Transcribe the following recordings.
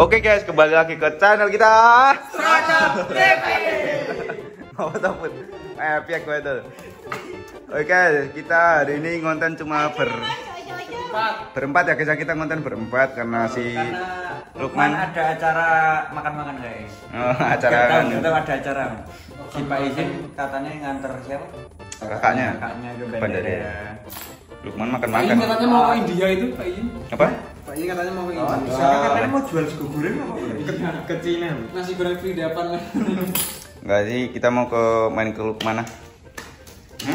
Oke guys, kembali lagi ke channel kita. TV. Mau takut? Eh, pihak gue itu. Oke, kita hari ini konten cuma ber berempat ya guys. Kita konten berempat karena si Lukman ada acara makan-makan guys. Oh, acara kan. ada acara. Si Pak Izin katanya nganter siapa? Kakaknya. Kakaknya ke Bandara. bandara. Lukman Pak makan-makan. Iin katanya mau ke India itu Pak Iin. Apa? Pak Iin katanya mau ke Oh, India. siapa katanya mau jual sego goreng apa? ke Cina. Nasi goreng free depan lah. Enggak sih, kita mau ke main ke Lukman ah.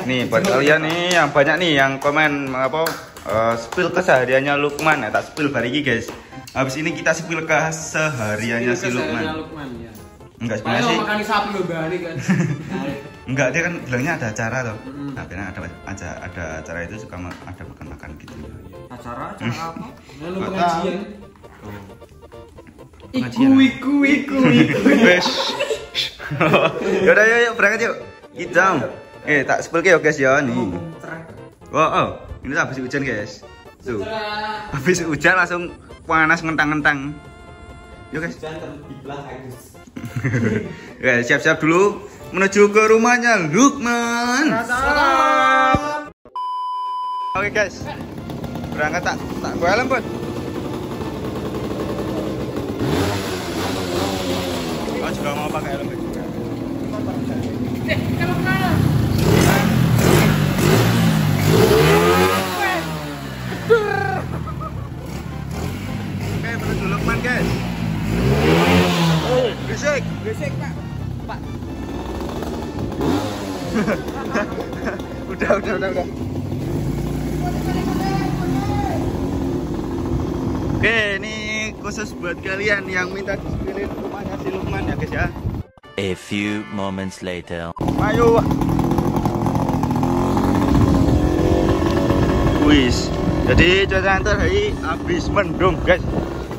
Nih buat kalian nih yang banyak nih yang komen apa eh, spill kesehariannya Lukman ya tak spill hari ini guys. Habis ini kita spill kesehariannya si Lukman. Lukman ya. Enggak sebenarnya sih. makan sapi lo balik kan. Enggak dia kan bilangnya ada acara loh. Mm-mm. Nah, karena ada ada ada acara itu suka ada makan-makan gitu. Acara acara apa? Nah, lu Nggak pengajian. Pengajian. Iku iku iku iku. Wes. Yaudah yuk, yuk berangkat yuk. Kita. Eh tak spill ke ya guys ya nih. Wow, oh, ini habis hujan guys. Tuh. Habis hujan langsung panas ngentang-ngentang. Yuk guys. Ya, siap-siap dulu menuju ke rumahnya Lukman. Oke guys. Berangkat tak tak gue helm, Bud. Oh, juga mau pakai helm. Bud. Oke, kalian yang minta dispilin rumahnya si Lukman ya guys ya. A few moments later. Ayo. Wis. Jadi cuaca antar hari habis mendung guys.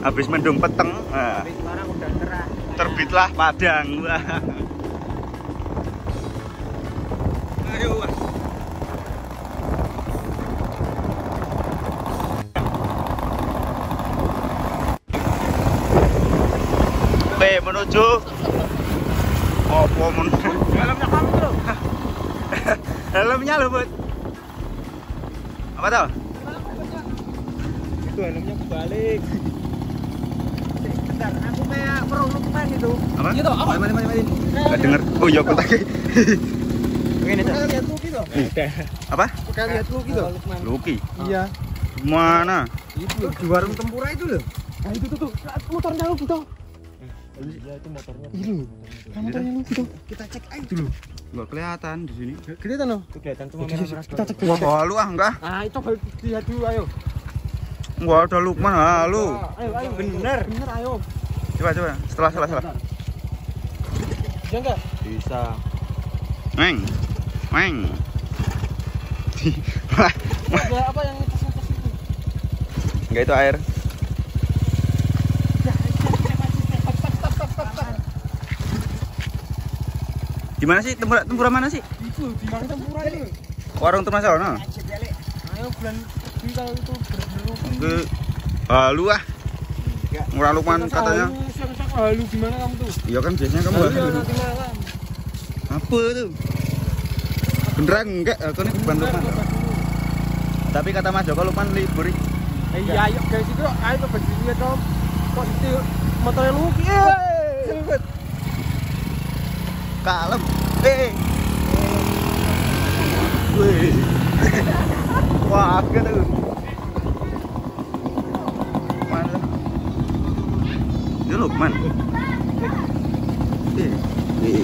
Habis mendung peteng. Nah, Sekarang udah cerah. terbitlah padang. Wah. Ayo. wah. Menuju Apa men? Helmnya kamu tuh. Helmnya loh, Bud. Apa tuh? Itu helmnya kebalik. Bentar, aku kayak pro Lukman itu. Apa? Gitu, apa? Mari mari mari. Denger. Oh iya, aku tadi. Ini tuh. Lihat Luki tuh. Apa? Kalian lihat Luki tuh. Luki. Iya. Mana? Itu di warung tempura itu loh. Nah itu tuh tuh motornya lu gitu. Iya itu motornya. Itu. Motornya lu gitu. Kita cek aja dulu. Enggak kelihatan di sini. Kelihatan loh. Itu kelihatan cuma Kita cek dulu. Wah, lu ah enggak. Ah itu baru lihat dulu ayo. Enggak ada Lukman, halu. Ayo ayo Bener. Bener ayo. Coba coba. Setelah setelah setelah. Bisa enggak? Bisa. Meng. Meng. Apa yang itu? Enggak itu air. Di mana sih? Tempura, tempura mana sih? Itu di mana tempura itu? Warung Tumas Sono. Ayo bulan di kalau itu. Ke halu ah. Murah Lukman katanya. Halu gimana kamu tuh? Iya kan biasanya kamu Halu halu. ya nanti malam. Apa tuh? Beneran enggak? Aku ini bukan Lukman. Tapi kata Mas Joko Lukman libur. Eh, Iya ayo guys itu ayo coba dilihat dong. Kok itu motornya lu? Iya. Kalem. Eh. Wih. Wah, agak tuh. Mana? Ini Lukman. Eh. Eh.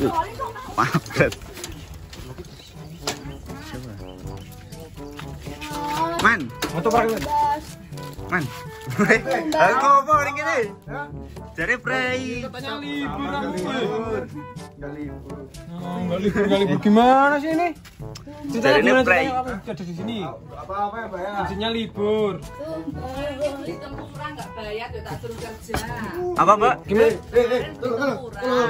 Eh. Man, Motor man. Aku. Jare prei. Katanya libur kamu. Enggak libur. Oh, Enggak libur, enggak libur. Gimana sih ini? Jadi ini ada di sini? Apa-apa ya, Pak ya? Libur. di tempura nggak bayar ya tak suruh kerja Apa, Mbak? Gimana?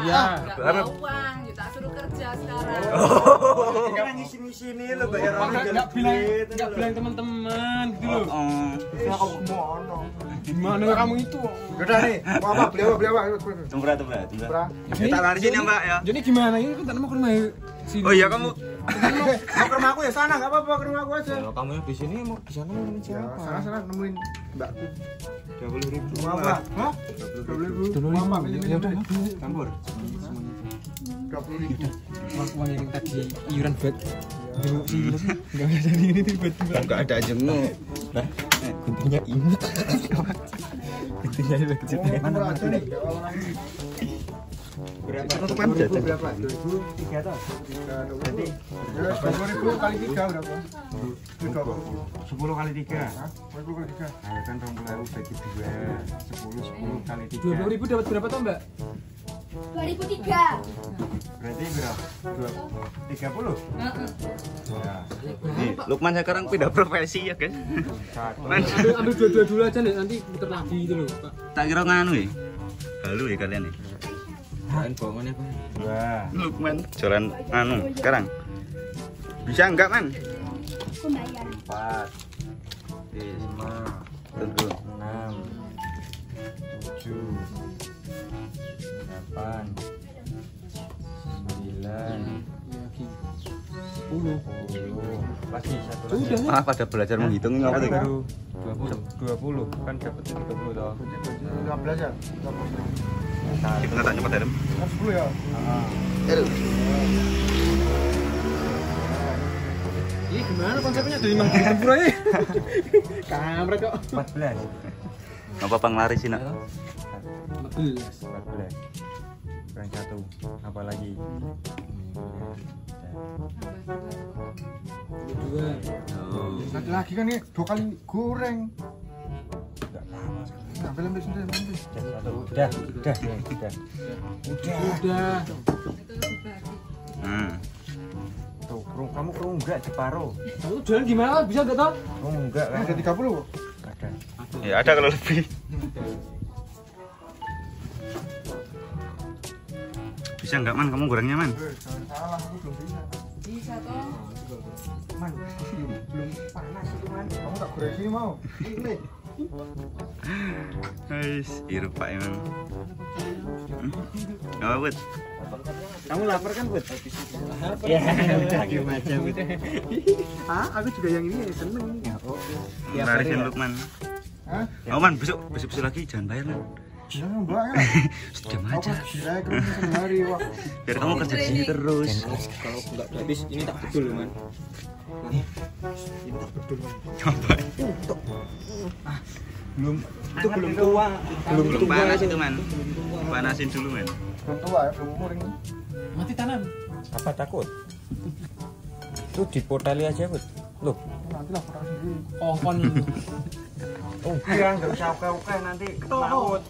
Ya. nggak bawa uang ya tak suruh kerja sekarang Oh. Sekarang ngisi-ngisi lo bayar orang nggak bilang nggak bilang teman-teman gitu loh. Oh. Semua ono. Gimana kamu itu? Udah nih, mau apa? Beli apa? Beli apa? Tumbra, tumbra, tumbra. Tumbra. Ya, tak lari sini, Mbak ya. Jadi gimana ini kan mau ke rumah sini. Oh iya kamu Mau ke rumah aku ya sana, nggak apa-apa ke rumah aku aja. Kalau kamu yang di sini mau di sana nemenin Ya, siapa? sana sana nemuin mbakku. Dua puluh ribu. Mau apa? Hah? Dua puluh ribu. Mau apa? Ya udah. Campur. Dua puluh ribu. Mas uang yang tadi iuran buat Jadi ini tiba-tiba. enggak ada jenguk. Guntingnya imut. Guntingnya udah kecil. Mana nggak. Berapa? Tutupan berapa? Ribu. Tiga toh. Tiga, dua puluh. Ya, dua puluh ribu kali tiga berapa? Sepuluh kali tiga. Hah? Dua puluh kali tiga. Kan ribu bagi dua. Sepuluh sepuluh kali tiga. Dua puluh ribu dapat berapa toh mbak? 2003. Berarti berapa? Dua tiga puluh. Ya. Nih, Lukman sekarang pindah profesi ya, guys. Ambil ambil dua-dua dulu aja nih nanti putar lagi gitu loh pak. tak kira nganu ya. Halu ya kalian nih. Main bohongannya apa? Dua. Lukman jualan anu sekarang. Bisa enggak, Man? Empat. Lima. Tunggu. enam tujuh delapan sembilan Sepuluh. lagi satu lagi Sudah ya. Ah, pada belajar menghitung ini apa tuh? baru dua puluh kan dapat tiga puluh toh Lima belas ya? Lima belas. Kita tak nyoba dalam. Sepuluh ya? Ini gimana konsepnya dari mana tempura ya? Kamera kok. empat belas Apa apa ngelari sih, nak? Belas. empat belas kurang satu apa lagi Dua. Nanti lagi kan nih dua kali goreng. Enggak lama Nah, film ambil sendiri, ambil. satu udah udah udah udah Udah. Hmm. tuh kerung kamu kerung enggak separuh Kamu tuh jualan gimana? Bisa nggak tau? kerung enggak kan Ada tiga puluh. ada Ya ada kalau lebih. Bisa enggak, Man? Kamu gorengnya, Man? Jangan salah, aku belum bisa. Bisa toh. Man, belum panas itu man. Kamu tak goreng sini mau? Ini. Guys, iru Pak emang. Hmm? Apa, Bud? kamu lapar kan bud Ya. bud Ah, aku juga yang ini seneng. Larisin Lukman. Hah? Oh, Man, besok besok besok lagi jangan bayar, Man. Ya. Sudah aja. Biar kamu kerja di sini terus. Kalau nggak habis ini tak betul man. belum. Itu belum tua. Belum panas itu, Man. Panasin dulu, Man. Belum tua ya, belum umur ini. Mati tanam. apa takut? Itu dipotali aja bud. Loh Nanti lah potong sendiri. Oh iya nggak usah oke oke nanti takut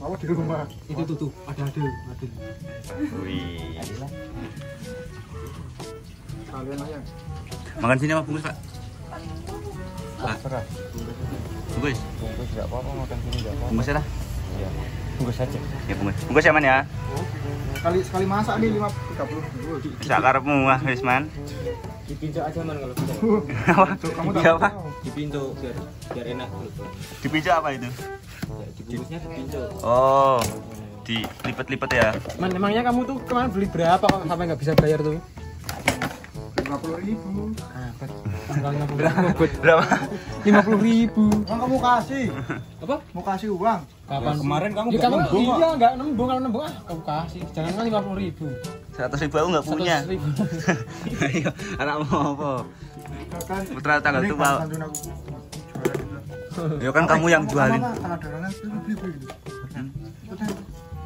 Mau di rumah. Itu tuh tuh ada ada ada. Wih. Kalian aja. Makan sini apa bungkus, Pak? Pak, serah bungkus. bungkus nggak apa-apa makan sini nggak apa-apa Bungkus ya lah. iya bungkus aja Ya bungkus. Bungkus ya, Man ya. Sekali sekali masak nih lima tiga puluh. Sak karepmu ah, wis, Man. Dipinjau aja man kalau bisa. Apa? Kamu Iya, apa? tahu. Dipinjau biar biar enak gitu. Dipijak apa itu? Ya, dibungkusnya dipinjau. Oh, dilipet-lipet ya. Man, emangnya kamu tuh kemarin beli berapa kok sampai nggak bisa bayar tuh? Lima puluh ribu. Ah, lima puluh ribu. Berapa? Lima puluh ribu. Emang kamu kasih? Apa? Mau kasih uang? Kapan? kemarin kamu ya, kamu nembung iya nggak nembung kalau nembung ah kamu kasih jangan kan lima puluh ribu. Seratus ribu aku nggak punya. Seratus ribu. Ayo, anak mau apa? Kan. Putra tanggal tua. Ya kan kamu yang jualin.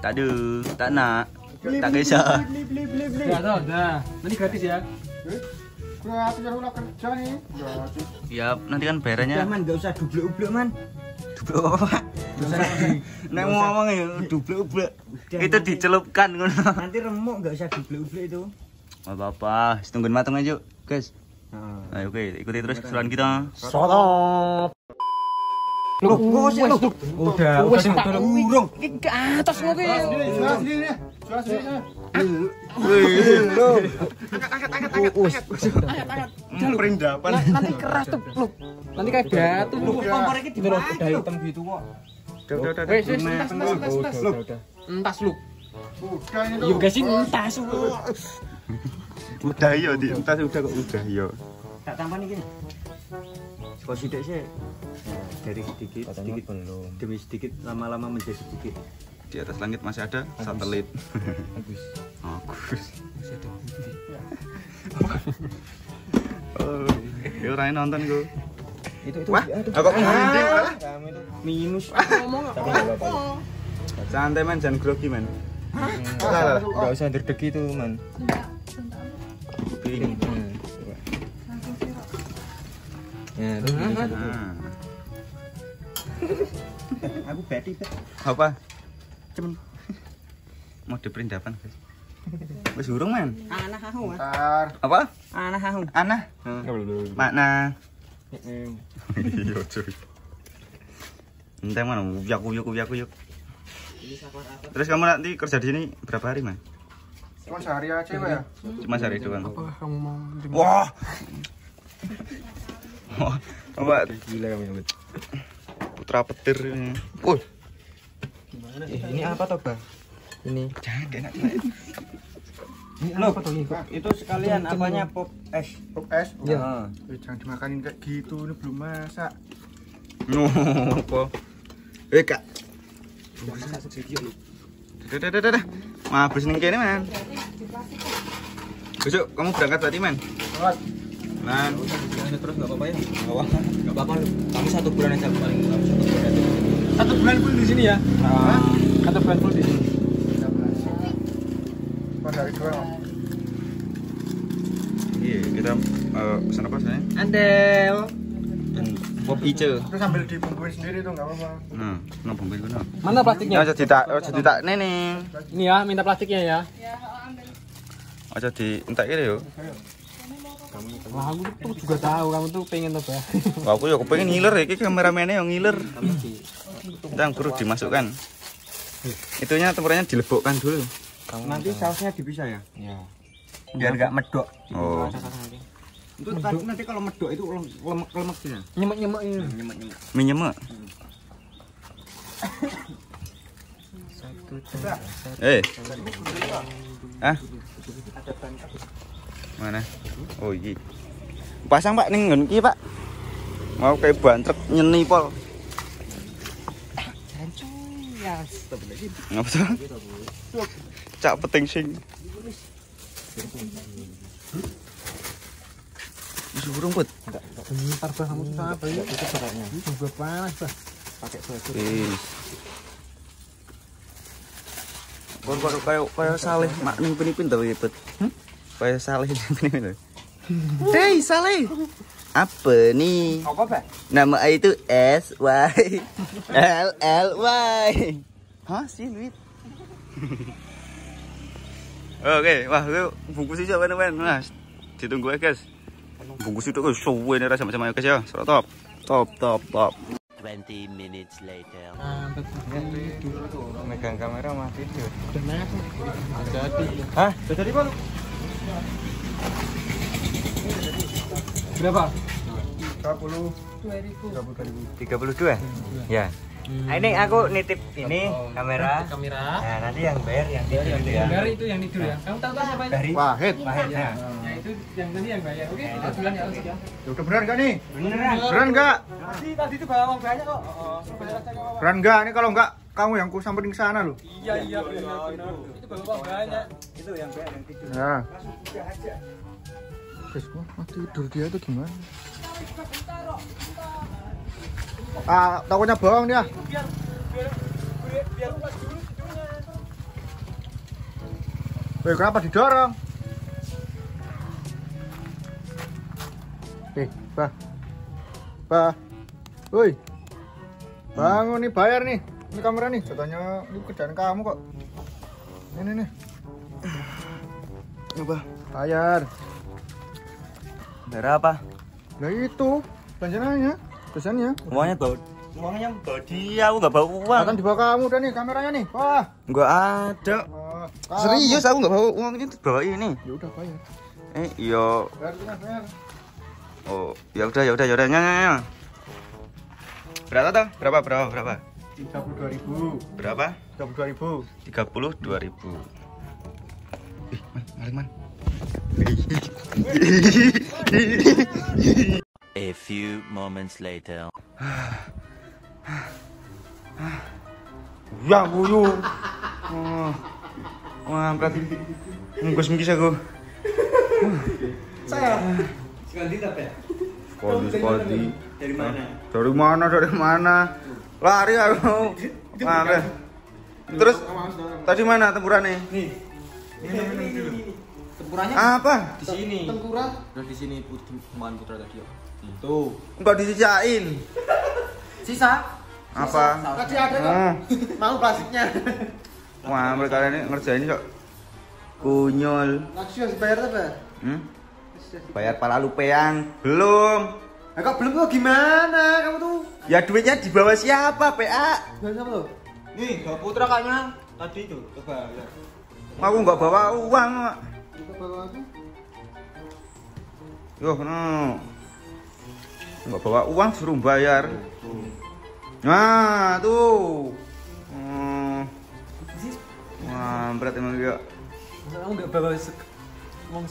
Tak ada, tak nak. Tak kisah. Beli beli beli beli. Nggak tahu, dah. Nanti gratis ya. Hati udah kerja nih. Gratis. Ya, nanti kan bayarannya. man nggak usah dublek-ublek man Dublek apa, Pak? Nek mau ngomong ya dublek-dublek. Itu dicelupkan ngono. nanti remuk nggak usah dublek-ublek itu Enggak apa-apa, tungguin matang aja, guys. Ayo oke, ikuti terus keseruan kita. Sotop. Loh, kok sih lo? Udah, udah udah nih. Jual sendiri nih. Perindapan. Nanti keras tuh, lu. Nanti kayak batu lu. Kompor iki di udah hitam gitu kok. Udah, udah, udah. Wes, wes, entas, entas, entas, entas. Udah, udah. Entas lu. Udah ini Iya guys, entas lu. Udah iya, di entas udah kok udah iya. Tak tampan iki. Kok sidik sih? Dari sedikit, Katanya sedikit belum. demi sedikit lama-lama menjadi sedikit. Di atas langit masih ada satelit. Bagus. Bagus. Oh, ya orang nonton gue. Itu itu. Wah, aku mending malah. minus. Ngomong enggak apa-apa. Santai man, jangan grogi man. Enggak enggak usah derdeki itu, Man. Ini. Ya. Nah, Aku beti, Bet. apa? Cuman mau diperindapan guys. Wis urung man. Anak aku, Man. Bentar. Apa? Anak aku. Ana. Makna. Iya, cuy. Enteng mana? Uyak uyuk uyak uyuk. Terus kamu nanti kerja di sini berapa hari man? Cuma sehari aja Pak ya. Cuma sehari doang. Apakah kamu mau? Wah. Wah, apa Gila kamu, putra petir ini. Wih, Eh, ini apa toh, Bang? Ini. jangan enak. Ini apa tuh ini? Itu sekalian apanya pop es. Pop es. Iya. Eh, jangan dimakanin kayak gitu, ini belum masak. No, apa? Eh, Kak. Dah, dah, dah, dah, dah. Mabes ning kene, Man. Besok kamu berangkat berarti, Man? Lewat. Man. Terus enggak apa-apa ya? Enggak apa-apa lu. Kamu satu bulan aja paling kamu satu bulan aja. Satu bulan full di sini ya? Satu bulan full di sini. Sehari doang. Iya, kita eh, pesan apa sayang? Andel. Pop ice. Terus sambil dibumbuin sendiri tuh nggak apa-apa. Nah, ngebombe kono. Mana Ya plastiknya? aja ditak, aja ditak nene. Ini ya, minta plastiknya ya. Aja di entek kene yo. Wah, aku tuh juga tahu kamu tuh pengen tuh, Bah. Wah, aku yo kepengin ngiler iki kameramene yo ngiler. Kita guru dimasukkan. Itunya tempuranya dilebokkan dulu. Nanti sausnya dipisah ya? Iya. Biar enggak medok. Oh. Itu tadi nanti kalau medok itu lemak lemaknya. Nyemek-nyemek ini. Nyemek-nyemek. Minyemek. Eh. Ah. Mana? Oh iki. Pasang Pak ning nggon Pak. Mau kayak bantrek nyeni pol. Ngapa tuh? Cak peting sing. Wis urung, Put. Bentar, Bah, kamu tuh apa ya? Itu pokoknya. Juga panas, Bah. Pakai. Wis. Kon kok kayak kayak saleh mak nimpin-nimpin to iki, Put. Kayak saleh to. Hei, saleh. Apa nih? Apa, Pak? Nama itu S Y L L Y. Hah, sih duit. Oke, wah itu bungkus sih coba teman, mas. Ditunggu ya guys. Bungkus itu kan suwe nih rasa macam guys ya. Surat top, top, top, top. 20 minutes later. Megang kamera mah tidur. Udah jadi. Hah? Sudah jadi, Pak? Berapa? 30. 32 ya Nah, ini aku nitip ini kamera Kamera. nah nanti yang bayar yang tidur itu ya Bayar itu yang tidur ya. Kamu tahu kan siapa itu? Wahid. Wahid ya Ya itu yang tadi yang bayar. Oke, duluan ya. Ya udah beneran nggak nih? beneran Beneran nggak? Tadi tadi itu bawa uang banyak kok. Oh, bayar aja kok. Beneran nggak? Ini kalau nggak kamu yang ku samperin ke sana loh. Iya iya benar benar. Itu bawa uang banyak. itu yang bayar yang tidur Ya. Guys, wah tidur dia tuh gimana? Ah, takutnya bohong dia. Weh, kenapa didorong? Eh, bah. Bah. Woi. Bangun nih, bayar nih. Ini kamera nih, katanya ini kerjaan kamu kok. Ini nih. Coba. Bayar. Bayar apa Lah itu, belanjaannya, pesannya. uangnya bawa uangnya bawa dia aku nggak bawa uang Akan dibawa kamu udah nih kameranya nih. Wah. Enggak ada. Wah. Serius aku nggak bawa uang ini bawa ini. Ya udah bayar. Eh, iya. Bayar kita bayar. Oh, ya udah ya udah ya udah. Nyanyi, nyanyi. Berapa tuh? Berapa berapa berapa? Tiga puluh dua ribu. Berapa? Tiga puluh dua ribu. Tiga puluh dua ribu. Ih, man, maling man. A few moments later. Ya guyu. Oh. Wah, angkat. Nggus mengkis aku. Saya. Sekali sekali. Dari mana? Dari mana? Dari mana? Lari aku. Mana? Terus tadi mana tempurannya? Nih. Minum minum dulu. Tempuranya Apa? di sini. Tempura. Udah di sini putri teman putra tadi. yuk. Tuh. Enggak disisain. Sisa. Apa? Tadi ada kok. Oh. Mau plastiknya. Wah, mereka ini ngerjain kok. Kunyol. Lagi harus bayar apa? Hmm? Bayar pala lupean. Belum. Nah, kok belum kok gimana kamu tuh? Ya duitnya di bawah siapa, PA? Bayar apa tuh? Nih, Bapak Putra kayaknya tadi itu. Coba lihat. Aku nggak bawa uang. Mak. Aku. Yo, no. Nggak bawa uang suruh bayar. Nah, tuh. Hmm. Wah, berat emang ya. Enggak bawa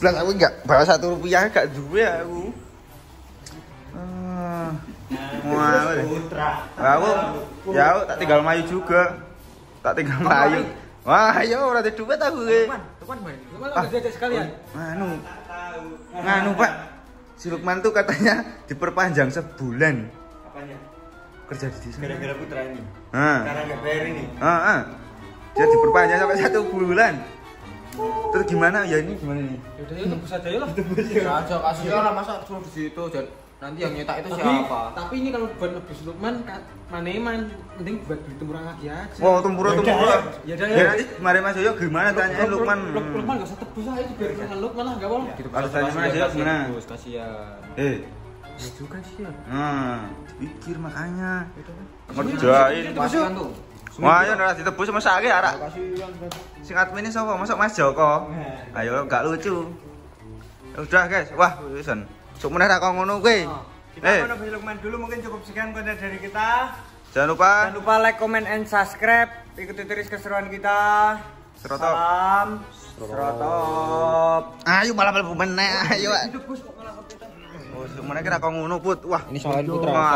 Belas aku nggak bawa satu rupiah gak duwe aku. Ah. Wah, aku ya aku tak tinggal mayu juga. Tak tinggal mayu. Wah, ayo ora ada duit aku ge. Teman main. Teman Ah. diajak sekalian. Nganu. Nganu, Pak. Si Lukman tuh katanya diperpanjang sebulan Apanya? kerja di desa. Gara-gara Putra ini. Heeh. Karena enggak bayar ini. Heeh. Dia diperpanjang sampai satu bulan. Terus gimana? Ya ini gimana nih? Yaudah yuk tebus aja yuk lah. Tebus aja kasih orang masa suruh di situ dan nanti yang nyetak itu Tapi, siapa? tapi ini kalau buat nebus Lukman, maneman, mending buat beli tempura lagi aja. Wow, tempura tempura. Ya udah Ya ya. nanti kemarin Mas Yoyo gimana tanyain Lukman. Luk- Lukman gak usah tebus aja, itu biar dengan Lukman lah, gak apa Harus tanya Mas Yoyo gimana? Kasihan. Eh, Ya juga sih ya. nah, dipikir makanya. Ngerjain. Kasihan tuh. Wah, ya ora ditebus sama sakit arek. Sing admin ini sapa? Masuk Mas Joko. Ayo gak lucu. Ya Udah guys, wah wisan. Sok meneh ra kok ngono kuwi. Kita Eh, mau Lukman dulu mungkin cukup sekian konten dari kita. jangan lupa Jangan lupa like, comment, and subscribe. Ikuti terus keseruan kita. Serotop. Salam. Serotop. Ayo malah mlebu meneh. Ayo. Oh, meneh kira kok ngono, Put. Wah, Ini soalnya Putra, Wah,